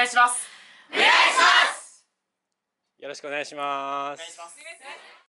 願いします。よろしくお願いします。お願いします。